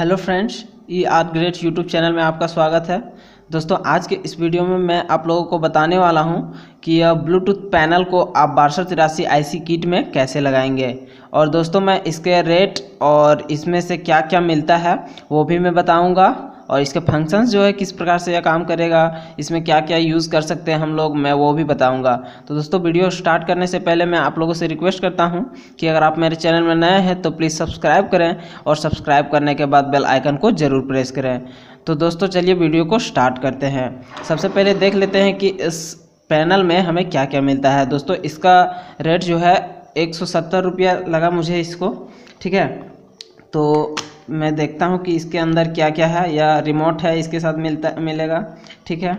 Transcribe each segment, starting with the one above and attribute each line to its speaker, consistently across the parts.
Speaker 1: Hello friends E R great YouTube channel में आपका स्वागत है। दोस्तों, आज के इस वीडियो में मैं आप लोगों को बताने वाला हूँ कि यह ब्लूटूथ पैनल को आप बारह तिरासी आई किट में कैसे लगाएँगे। और दोस्तों, मैं इसके रेट और इसमें से क्या क्या मिलता है, वो भी मैं बताऊँगा। और इसके फ़ंक्शंस जो है किस प्रकार से यह काम करेगा, इसमें क्या क्या यूज़ कर सकते हैं हम लोग, मैं वो भी बताऊँगा। तो दोस्तों वीडियो स्टार्ट करने से पहले मैं आप लोगों से रिक्वेस्ट करता हूँ कि अगर आप मेरे चैनल में नए हैं तो प्लीज़ सब्सक्राइब करें और सब्सक्राइब करने के बाद बेल आइकन को ज़रूर प्रेस करें। तो दोस्तों, चलिए वीडियो को स्टार्ट करते हैं। सबसे पहले देख लेते हैं कि इस पैनल में हमें क्या क्या मिलता है। दोस्तों, इसका रेट जो है एक सौ सत्तर रुपया लगा मुझे इसको, ठीक है? तो मैं देखता हूँ कि इसके अंदर क्या क्या है या रिमोट है इसके साथ मिलता, मिलेगा, ठीक है?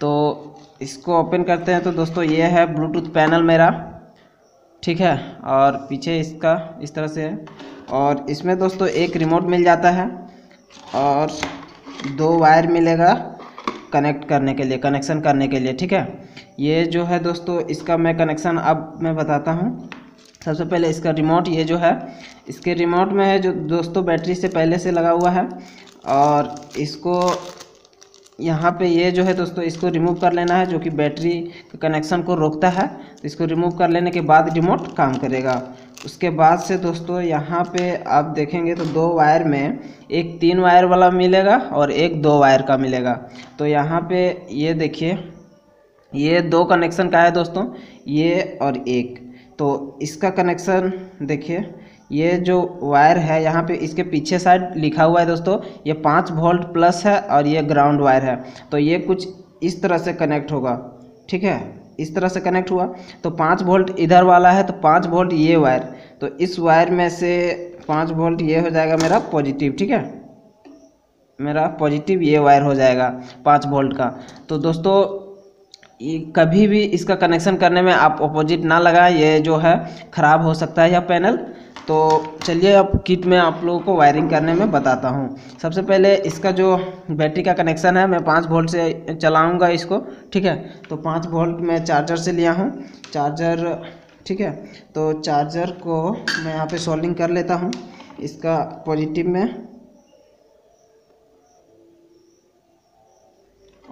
Speaker 1: तो इसको ओपन करते हैं तो दोस्तों ये है ब्लूटूथ पैनल मेरा, ठीक है? और पीछे इसका इस तरह से है। और इसमें दोस्तों एक रिमोट मिल जाता है और दो वायर मिलेगा कनेक्ट करने के लिए कनेक्शन करने के लिए, ठीक है? ये जो है दोस्तों इसका मैं कनेक्शन अब मैं बताता हूँ। सबसे पहले इसका रिमोट ये जो है, इसके रिमोट में है जो दोस्तों बैटरी से पहले से लगा हुआ है, और इसको यहाँ पे ये जो है दोस्तों, इसको रिमूव कर लेना है, जो कि बैटरी कनेक्शन को रोकता है। तो इसको रिमूव कर लेने के बाद रिमोट काम करेगा। उसके बाद से दोस्तों, यहाँ पे आप देखेंगे तो दो वायर में एक तीन वायर वाला मिलेगा और एक दो वायर का मिलेगा। तो यहाँ पे ये देखिए, ये दो कनेक्शन का है दोस्तों, ये और एक। तो इसका कनेक्शन देखिए, ये जो वायर है, यहाँ पे इसके पीछे साइड लिखा हुआ है दोस्तों, ये पाँच वोल्ट प्लस है और ये ग्राउंड वायर है। तो ये कुछ इस तरह से कनेक्ट होगा, ठीक है? इस तरह से कनेक्ट हुआ। तो पाँच वोल्ट इधर वाला है तो पाँच वोल्ट ये वायर तो इस वायर में से पाँच वोल्ट ये हो जाएगा मेरा पॉजिटिव ठीक है? मेरा पॉजिटिव ये वायर हो जाएगा, पाँच वोल्ट का। तो दोस्तों कभी भी इसका कनेक्शन करने में आप अपोजिट ना लगाएँ, ये जो है, ख़राब हो सकता है यह पैनल तो चलिए अब किट में आप लोगों को वायरिंग करने में बताता हूँ। सबसे पहले इसका जो बैटरी का कनेक्शन है, मैं पाँच वोल्ट से चलाऊँगा इसको, ठीक है? तो पाँच वोल्ट मैं चार्जर से लिया हूँ। चार्जर ठीक है? तो चार्जर को मैं यहाँ पे सोल्डिंग कर लेता हूँ। इसका पॉजिटिव में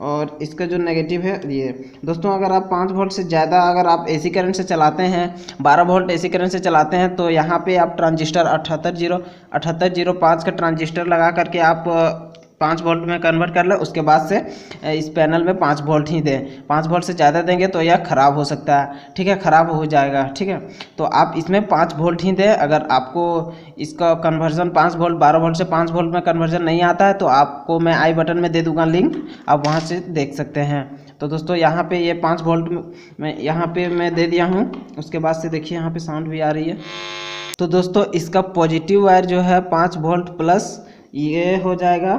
Speaker 1: और इसका जो नेगेटिव है, ये, दोस्तों, अगर आप पाँच वोल्ट से ज़्यादा अगर आप एसी करंट से चलाते हैं, बारह वोल्ट एसी करंट से चलाते हैं तो यहाँ पे आप ट्रांजिस्टर अठहत्तर ज़ीरो अठहत्तर ज़ीरो पाँच का ट्रांजिस्टर लगा करके आप पाँच वोल्ट में कन्वर्ट कर लें, उसके बाद से इस पैनल में पाँच वोल्ट ही दें। पाँच वोल्ट से ज़्यादा देंगे तो यह ख़राब हो सकता है। ठीक है? ख़राब हो जाएगा। ठीक है? तो आप इसमें पाँच वोल्ट ही दें। अगर आपको इसका कन्वर्जन पाँच वोल्ट बारह वोल्ट से पाँच वोल्ट में कन्वर्जन नहीं आता है तो आपको मैं आई बटन में दे दूँगा लिंक आप वहाँ से देख सकते हैं। तो दोस्तों, यहाँ पे ये पाँच वोल्ट में, यहाँ पे मैं दे दिया हूँ। उसके बाद से देखिए, यहाँ पे साउंड भी आ रही है। तो दोस्तों, इसका पॉजिटिव वायर जो है पाँच वोल्ट प्लस ये हो जाएगा।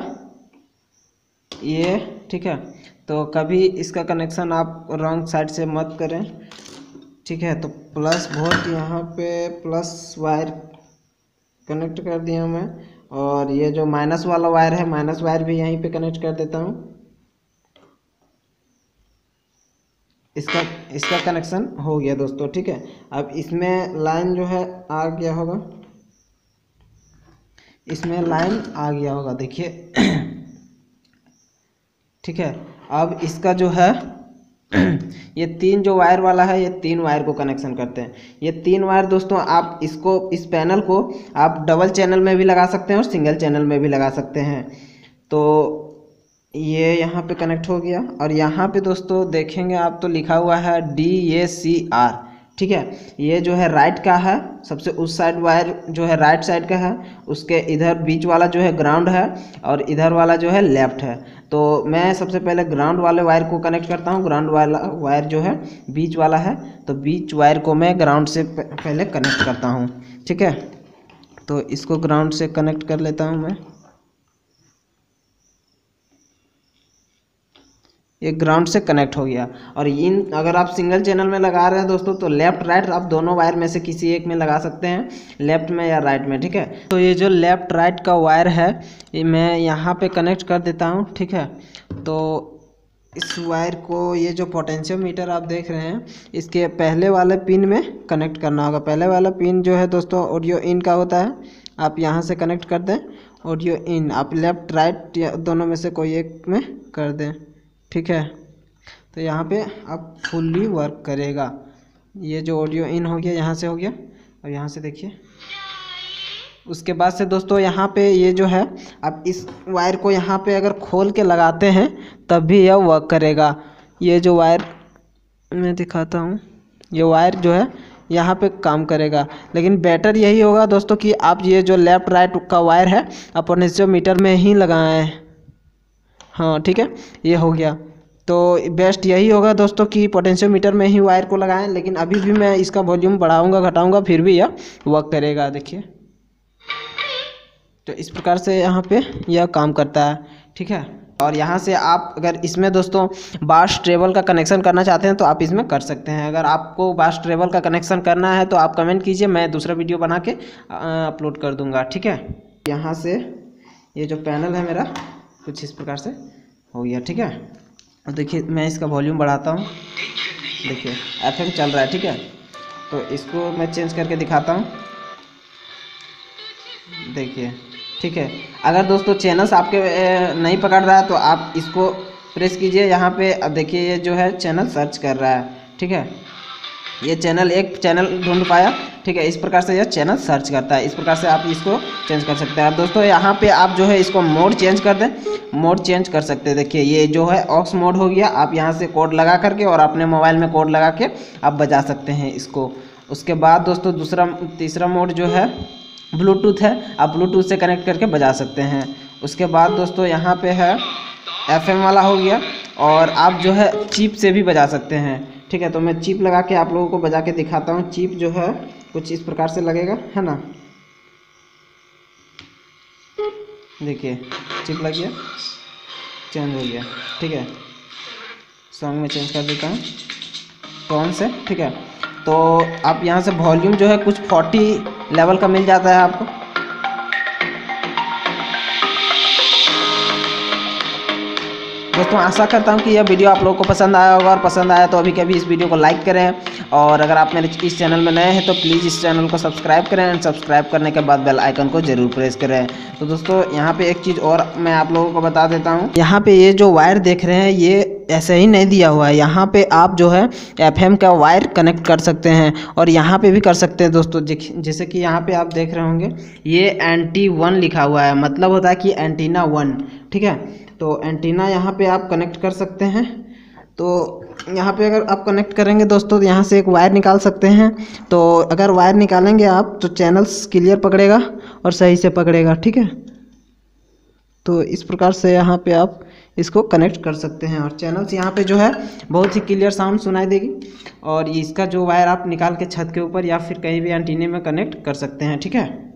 Speaker 1: ये, ठीक है? तो कभी इसका कनेक्शन आप रॉन्ग साइड से मत करें, ठीक है? तो प्लस वोल्ट यहाँ पे प्लस वायर कनेक्ट कर दिया मैं, और ये जो माइनस वाला वायर है माइनस वायर भी यहीं पे कनेक्ट कर देता हूँ। इसका इसका कनेक्शन हो गया दोस्तों, ठीक है? अब इसमें लाइन जो है आ गया होगा। इसमें लाइन आ गया होगा, देखिए। ठीक है? अब इसका जो है, ये तीन जो वायर वाला है, ये तीन वायर को कनेक्शन करते हैं। ये तीन वायर दोस्तों, आप इसको, इस पैनल को आप डबल चैनल में भी लगा सकते हैं और सिंगल चैनल में भी लगा सकते हैं। तो ये यहाँ पे कनेक्ट हो गया। और यहाँ पे दोस्तों, देखेंगे आप तो लिखा हुआ है डी ए सी आर ठीक है? ये जो है राइट का है, सबसे उस साइड वायर जो है राइट साइड का है, उसके इधर बीच वाला जो है ग्राउंड है और इधर वाला जो है लेफ़्ट है। तो मैं सबसे पहले ग्राउंड वाले वायर को कनेक्ट करता हूँ। ग्राउंड वाला वायर जो है बीच वाला है तो बीच वायर को मैं ग्राउंड से पहले कनेक्ट करता हूँ। ठीक है? तो इसको ग्राउंड से कनेक्ट कर लेता हूँ मैं। ये ग्राउंड से कनेक्ट हो गया। और इन, अगर आप सिंगल चैनल में लगा रहे हैं दोस्तों तो लेफ़्ट राइट आप दोनों वायर में से किसी एक में लगा सकते हैं लेफ़्ट में या राइट में, ठीक है? तो ये जो लेफ़्ट राइट का वायर है, ये मैं यहाँ पे कनेक्ट कर देता हूँ, ठीक है? तो इस वायर को, ये जो पोटेंशियोमीटर आप देख रहे हैं, इसके पहले वाले पिन में कनेक्ट करना होगा। पहले वाला पिन जो है दोस्तों ऑडियो इन का होता है। आप यहाँ से कनेक्ट कर दें ऑडियो इन आप लेफ़्ट राइट दोनों में से कोई एक में कर दें। ठीक है? तो यहाँ पे आप फुल्ली वर्क करेगा। ये जो ऑडियो इन हो गया, यहाँ से हो गया। और यहाँ से देखिए। उसके बाद से दोस्तों, यहाँ पे ये जो है आप इस वायर को यहाँ पे अगर खोल के लगाते हैं, तब भी यह वर्क करेगा। ये जो वायर मैं दिखाता हूँ। ये वायर जो है, यहाँ पे काम करेगा। लेकिन बेटर यही होगा दोस्तों कि आप ये जो लेफ़्ट राइट का वायर है आप मीटर में ही लगाएँ। हाँ ठीक है, ये हो गया। तो बेस्ट यही होगा दोस्तों कि मीटर में ही वायर को लगाएँ, लेकिन अभी भी मैं इसका वॉल्यूम बढ़ाऊँगा, घटाऊँगा, फिर भी यह वर्क करेगा, देखिए। तो इस प्रकार से यहाँ पे यह काम करता है, ठीक है। और यहाँ से आप अगर इसमें दोस्तों बास ट्रेवल का कनेक्शन करना चाहते हैं तो आप इसमें कर सकते हैं। अगर आपको बास ट्रेवल का कनेक्शन करना है तो आप कमेंट कीजिए, मैं दूसरा वीडियो बना के अपलोड कर दूँगा, ठीक है। यहाँ से ये जो पैनल है मेरा कुछ इस प्रकार से हो गया, ठीक है? और देखिए, मैं इसका वॉल्यूम बढ़ाता हूँ। देखिए एफ़ चल रहा है, ठीक है? तो इसको मैं चेंज करके दिखाता हूँ। देखिए, ठीक है? अगर दोस्तों चैनल्स आपके नहीं पकड़ रहा है तो आप इसको प्रेस कीजिए। यहाँ पे अब देखिए, ये जो है चैनल सर्च कर रहा है, ठीक है? ये चैनल, एक चैनल ढूंढ पाया। ठीक है, इस प्रकार से यह चैनल सर्च करता है। इस प्रकार से आप इसको चेंज कर सकते हैं। अब दोस्तों, यहाँ पे आप जो है इसको मोड चेंज कर दें। मोड चेंज कर सकते हैं। देखिए, ये जो है ऑक्स मोड हो गया। आप यहाँ से कोड लगा करके और अपने मोबाइल में कोड लगा के आप बजा सकते हैं इसको। उसके बाद दोस्तों, दूसरा, तीसरा मोड जो है, ब्लूटूथ है। आप ब्लूटूथ से कनेक्ट करके बजा सकते हैं। उसके बाद दोस्तों, यहाँ पे है, एफएम वाला हो गया। और आप जो है, चिप से भी बजा सकते हैं। ठीक है तो मैं चिप लगा के आप लोगों को बजा के दिखाता हूँ। चिप जो है, कुछ इस प्रकार से लगेगा, है ना? देखिए, चिप लग गया, चेंज हो गया, ठीक है। सॉन्ग में चेंज कर देता हूँ। कौन से? ठीक है तो आप यहाँ से वॉल्यूम जो है कुछ फोर्टी लेवल का मिल जाता है आपको। दोस्तों आशा करता हूँ कि यह वीडियो आप लोगों को पसंद आया होगा। और पसंद आया तो अभी कभी इस वीडियो को लाइक करें। और अगर आप मेरे इस चैनल में नए हैं तो प्लीज़ इस चैनल को सब्सक्राइब करें एंड सब्सक्राइब करने के बाद बेल आइकन को ज़रूर प्रेस करें। तो दोस्तों, यहाँ पे एक चीज़ और मैं आप लोगों को बता देता हूँ। यहाँ पे ये जो वायर देख रहे हैं, ये ऐसे ही नहीं दिया हुआ है। यहाँ पे आप जो है एफएम का वायर कनेक्ट कर सकते हैं और यहाँ पे भी कर सकते हैं दोस्तों। जैसे कि यहाँ पे आप देख रहे होंगे, ये एंटी वन लिखा हुआ है। मतलब होता है कि एंटीना वन ठीक है? तो एंटीना यहाँ पे आप कनेक्ट कर सकते हैं। तो यहाँ पे अगर आप कनेक्ट करेंगे दोस्तों तो यहाँ से एक वायर निकाल सकते हैं। तो अगर वायर निकालेंगे आप तो चैनल्स क्लियर पकड़ेगा और सही से पकड़ेगा, ठीक है? तो इस प्रकार से यहाँ पे आप इसको कनेक्ट कर सकते हैं और चैनल्स यहाँ पे जो है, बहुत ही क्लियर साउंड सुनाई देगी। और इसका जो वायर आप निकाल के छत के ऊपर या फिर कहीं भी एंटीने में कनेक्ट कर सकते हैं, ठीक है?